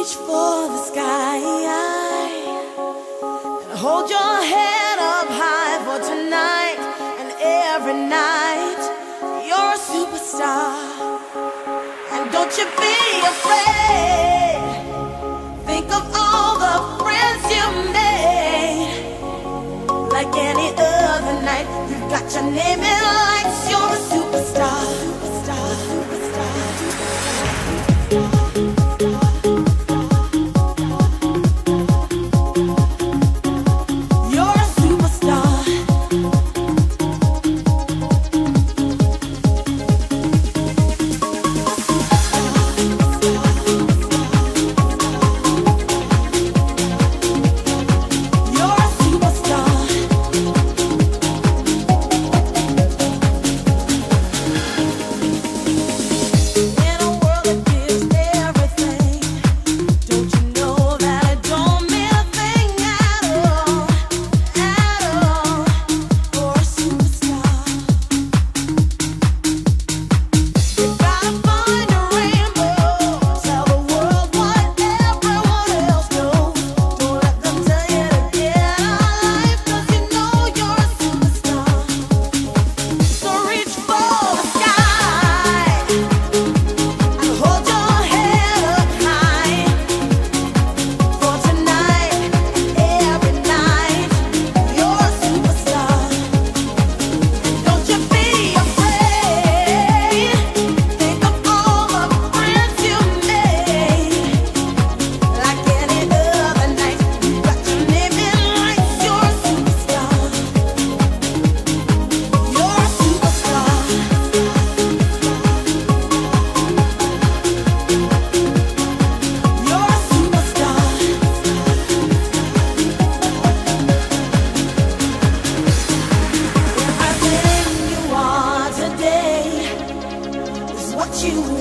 reach for the sky and hold your head up high for tonight and every night. You're a superstar, and don't you be afraid. Think of all the friends you made. Like any other night, you've got your name in lights. You're a superstar.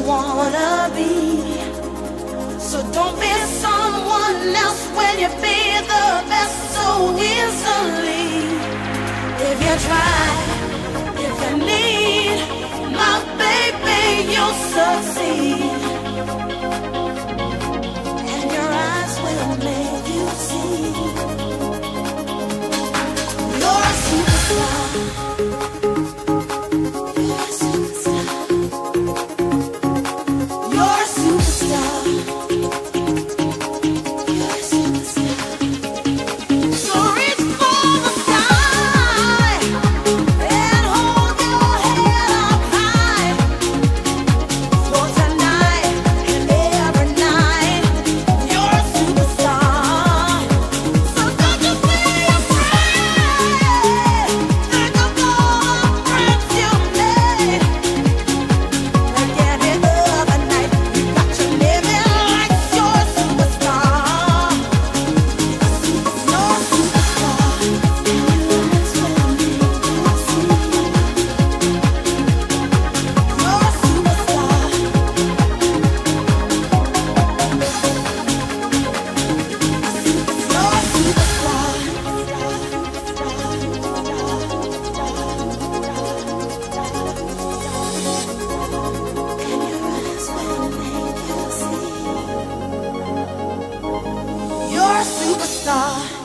wanna be. So don't be someone else when you be the best so easily. If you try. superstar.